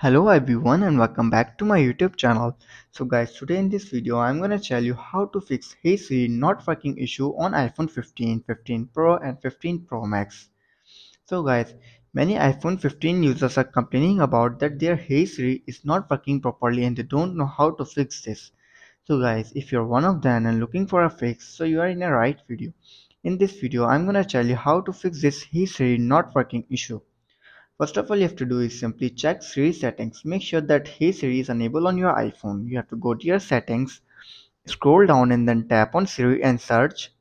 Hello everyone and welcome back to my YouTube channel. So guys today in this video I'm gonna tell you how to fix Hey Siri not working issue on iPhone 15, 15 Pro and 15 Pro Max. So guys many iPhone 15 users are complaining about that their Hey Siri is not working properly and they don't know how to fix this. So guys if you're one of them and looking for a fix so you are in a right video. In this video I'm gonna tell you how to fix this Hey Siri not working issue. First of all you have to do is simply check Siri settings. Make sure that Hey Siri is enabled on your iPhone. You have to go to your settings, scroll down and then tap on Siri and search.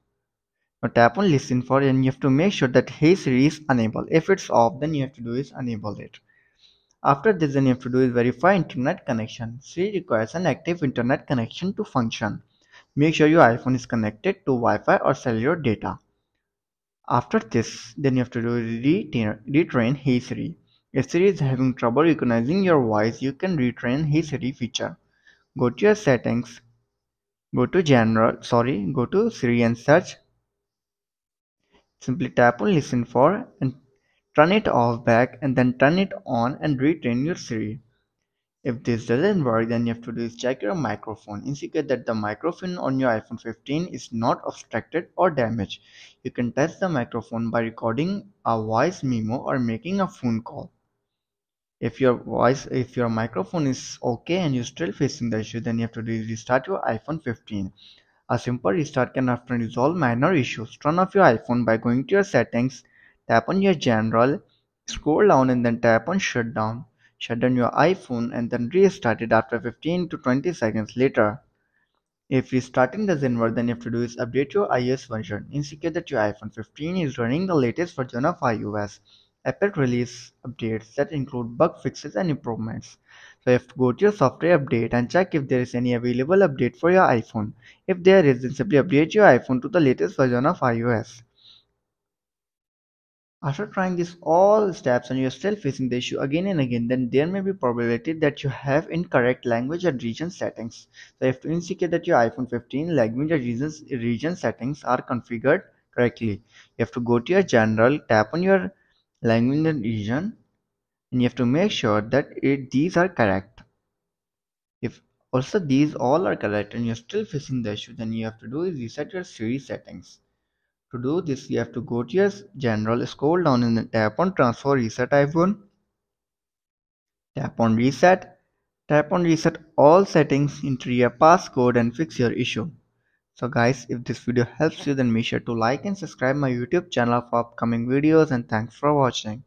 Now tap on listen for and you have to make sure that Hey Siri is enabled. If it's off then you have to do is enable it. After this then you have to do is verify internet connection. Siri requires an active internet connection to function. Make sure your iPhone is connected to Wi-Fi or cellular data. After this, then you have to do retrain, Hey. If Siri is having trouble recognizing your voice, you can retrain Hey feature. Go to your settings, go to general, sorry, go to Siri and search. Simply tap on listen for and turn it off back and then turn it on and retrain your Siri. If this doesn't work, then you have to do is check your microphone. Indicate that the microphone on your iPhone 15 is not obstructed or damaged. You can test the microphone by recording a voice memo or making a phone call. If your voice, if your microphone is okay and you're still facing the issue, then you have to do restart your iPhone 15. A simple restart can often resolve minor issues. Turn off your iPhone by going to your settings, tap on your general, scroll down and then tap on shutdown shut down your iPhone and then restart it after 15 to 20 seconds later. If restarting doesn't work, then you have to do is update your iOS version. Indicate that your iPhone 15 is running the latest version of iOS. Apple release updates that include bug fixes and improvements. So you have to go to your software update and check if there is any available update for your iPhone. If there is, then simply update your iPhone to the latest version of iOS. After trying this all steps and you're still facing the issue again and again, then there may be probability that you have incorrect language and region settings. So you have to indicate that your iPhone 15 language and regions, region settings are configured correctly. You have to go to your general, tap on your language and region, and you have to make sure that it, these are correct. If also these all are correct and you're still facing the issue, then you have to do is reset your Siri settings. To do this, you have to go to your general, scroll down and tap on transfer reset iPhone. Tap on reset. Tap on reset all settings, enter your passcode and fix your issue. So guys, if this video helps you then make sure to like and subscribe my YouTube channel for upcoming videos and thanks for watching.